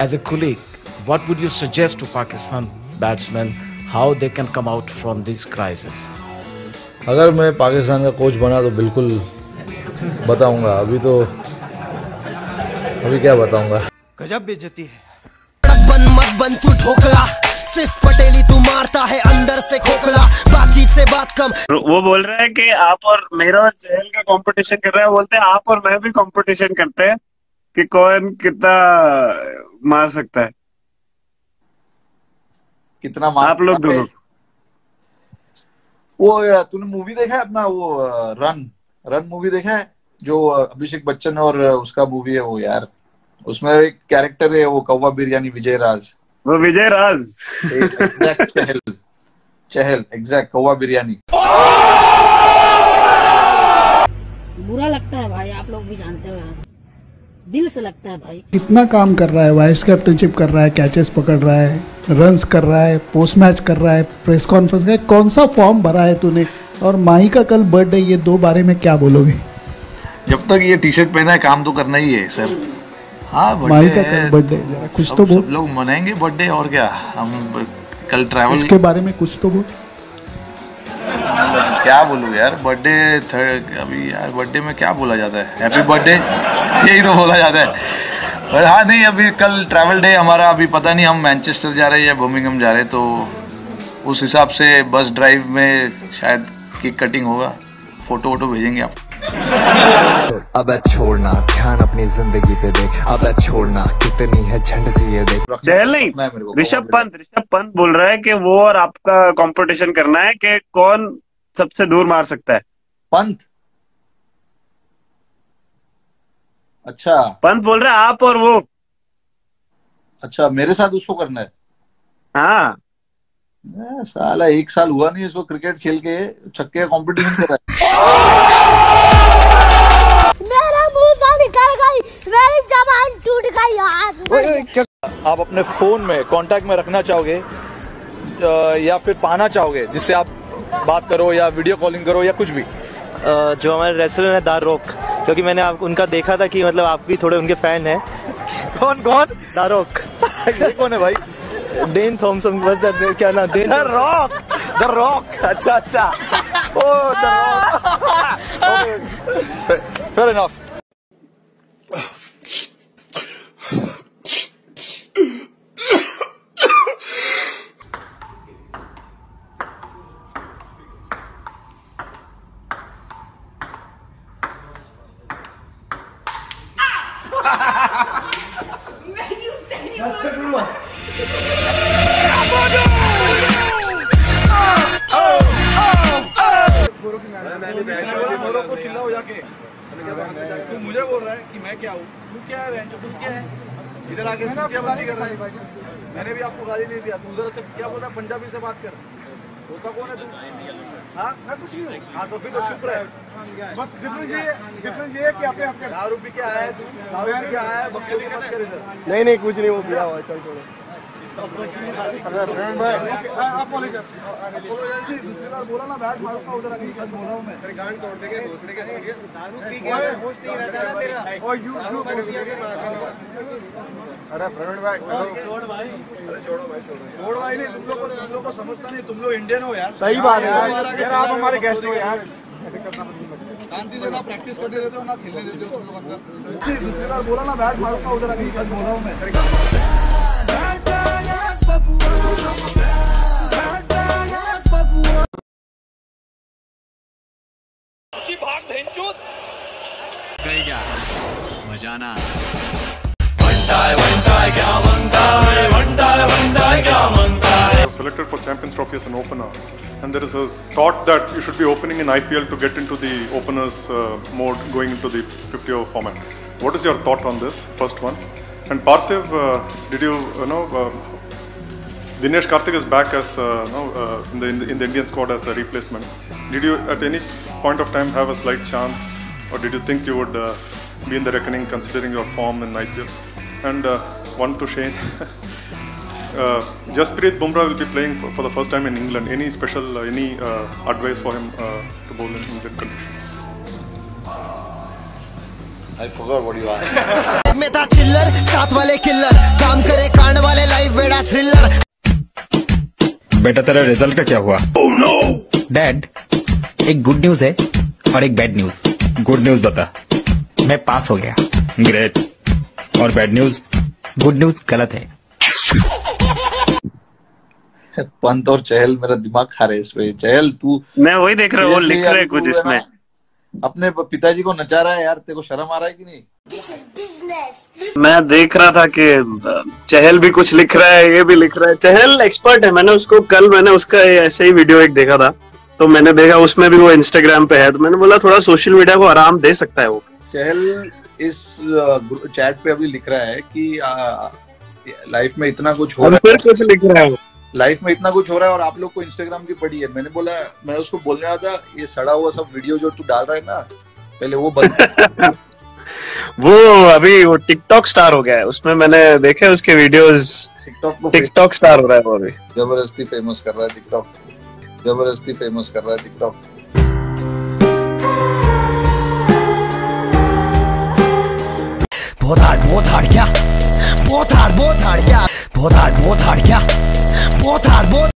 As a colleague, what would you suggest to Pakistan batsmen how they can come out from this crisis? अगर मैं पाकिस्तान का coach बना तो बिल्कुल बताऊँगा। अभी तो अभी क्या बताऊँगा। गजब बेइज्जती है। बन मत बन तू ढोकला। सिर्फ़ पटेली तू मारता है अंदर से खोखला। बातचीत से बात कम। वो बोल रहा है कि आप और मेरा और चहल का कंपटीशन कर रहा है बोलते हैं आप और मैं भी कंपटीशन करते हैं। कि कौन कितना मार सकता है? कितना मार आप लोग दोनों। वो तूने मूवी देखा है अपना वो रन रन मूवी देखा है? जो अभिषेक बच्चन और उसका मूवी है वो यार। उसमें एक कैरेक्टर है वो कौवा बिरयानी विजय राज वो विजय राज चहल। चहल एग्जैक्ट कौवा बिरयानी। बुरा लगता है भाई आप लोग भी जानते हो दिल से लगता है भाई। कितना काम कर रहा है वाइस कैप्टनशिप कर रहा है कैचेस पकड़ रहा है रन्स कर रहा है पोस्ट मैच कर रहा है प्रेस कॉन्फ्रेंस का कौन सा फॉर्म भरा है तूने? और माही का कल बर्थडे ये दो बारे में क्या बोलोगे? जब तक ये टी शर्ट पहना है काम तो करना ही है सर हाँ माही का कल बर्थडे कुछ तो बोल। लोग मनाएँगे बर्थडे और क्या? हम कल ट्रैवल के बारे में कुछ तो बोल। क्या बोलूँ यार बर्थडे थर्ड अभी यार बर्थडे में क्या बोला जाता है? हैप्पी बर्थडे यही तो बोला जाता है। पर हाँ नहीं अभी कल ट्रैवल डे हमारा अभी पता नहीं हम मैनचेस्टर जा रहे हैं या बर्मिंगम जा रहे हैं तो उस हिसाब से बस ड्राइव में शायद केक कटिंग होगा। फ़ोटो वोटो भेजेंगे आप। अब छोड़ना ध्यान अपनी ज़िंदगी पे दे अब छोड़ना कितनी है झंड सी ये देख। चहल नहीं ऋषभ पंत ऋषभ पंत बोल रहा है कि वो और आपका कंपटीशन करना है कि कौन सबसे दूर मार सकता है। पंत। अच्छा। पंत बोल रहा है आप और वो। अच्छा मेरे साथ उसको करना है? हाँ। साला एक साल हुआ नहीं इसको क्रिकेट खेल के छक्के कंपटीशन कर रहा है। मेरा मुँह निकल गई मेरी जबान टूट गई यार। आप अपने फ़ोन में कांटेक्ट में रखना चाहोगे या फिर पाना चाहोगे जिससे आप बात करो या वीडियो कॉलिंग करो या कुछ भी। जो हमारे रेस्टोरेंट है दार रोक क्योंकि मैंने आप उनका देखा था कि मतलब आप भी थोड़े उनके फ़ैन हैं। कौन कौन? दारोक ये कौन है भाई? डेन थॉमसन बस क्या नाम? The Rock! The Rock! अच्छा अच्छा। Oh the rock. Fair enough तू मुझे बोल रहा है कि मैं क्या हूँ तू क्या है तू क्या है इधर आके कर रहा है मैंने भी आपको गाली नहीं दिया, तू उधर से क्या बोला? पंजाबी से बात कर। होता कौन है तू? हाँ? मैं कुछ नहीं हूँ। हाँ तो फिर तो चुप रहे। बस डिफरेंस ये डिफरेंस ये है कि आपने आपके दारू पी के आया है तू? दारू पी के आया है? बकरी के मत कर इधर। नहीं नहीं कुछ नहीं वो पिया हुआ चल छोड़ो। बोला ना बैट मारूँगा उधर आके सच बोल रहा हूँ मैं गांड तोड़ देंगे दूसरे के दारू पी के होश नहीं रहता ना तेरा और यू यू अरे प्रवीण भाई छोड़ भाई अरे छोड़ो भाई छोड़ो भाई नहीं तुम लोग को तुम लोग को समझता नहीं तुम लोग इंडियन हो यार सही बात है यार। आप हमारे गेस्ट हो यार। शांति से ना प्रैक्टिस करने देते हो ना खेलने देते हो तुम लोग अंदर दूसरी बार बोला ना बैट मारूँगा उधर आके सच बोल रहा हूँ मैं। Selected for Champions Trophy as an opener, and there is a thought that you should be opening in IPL to get into the openers uh, mode going into the 50 over format. What is your thought on this? First one. And Parthiv, uh, did you, you know, uh, Dinesh Karthik is back as uh, you know, uh, in, the, in, the, in the Indian squad as a replacement. Did you at any point of time have a slight chance, or did you think you would uh, be in the reckoning considering your form in IPL? And uh, one to Shane. uh, Jasprit Bumrah will be playing for, for the first time in England. Any special, uh, any uh, advice for him uh, to bowl in Indian conditions? I forgot what you asked. में था चिल्लर साथ वाले killer काम करे कांड वाले live बेड़ा थ्रिलर बेटा तेरा रिज़ल्ट का क्या हुआ? डैड एक गुड न्यूज़ है और एक बैड न्यूज़ गुड न्यूज़ बता। मैं पास हो गया। ग्रेट और बैड न्यूज़ गुड न्यूज़ गलत है। पंत और चहल मेरा दिमाग खा रहे इसमें चहल तू मैं वही देख रहा हूँ लिख रहे यार, कुछ इसमें। अपने पिताजी को नचा रहा है यार तेरे को शर्म आ रहा है कि नहीं? मैं देख रहा था कि चहल भी कुछ लिख रहा है ये भी लिख रहा है। चहल एक्सपर्ट है मैंने उसको कल मैंने उसका ऐसे ही वीडियो एक देखा था। तो मैंने देखा उसमें भी वो इंस्टाग्राम पे है तो मैंने बोला थोड़ा सोशल मीडिया को आराम दे सकता है वो। चहल इस चैट पे अभी लिख रहा है कि लाइफ में इतना कुछ हो और रहा फिर है कुछ लिख रहा है वो। लाइफ में इतना कुछ हो रहा है और आप लोग को इंस्टाग्राम की पड़ी है। मैंने बोला मैं उसको बोलने वाला था ये सड़ा हुआ सब वीडियो जो तू डाल रहा है ना पहले वो बंद कर। वो अभी वो टिकटॉक स्टार हो गया है। उसमें मैंने देखे उसके वीडियोस टिकटॉक टिकटॉक स्टार हो रहा है वो अभी। ज़बरदस्ती फ़ेमस कर रहा है टिकटॉक। ज़बरदस्ती फ़ेमस कर रहा है टिकटॉक। बहुत हार्ड बहुत हार्ड क्या? बहुत हार्ड बहुत हार्ड क्या? बहुत हार्ड बहुत हार्ड क्या? बहुत हार्ड बहुत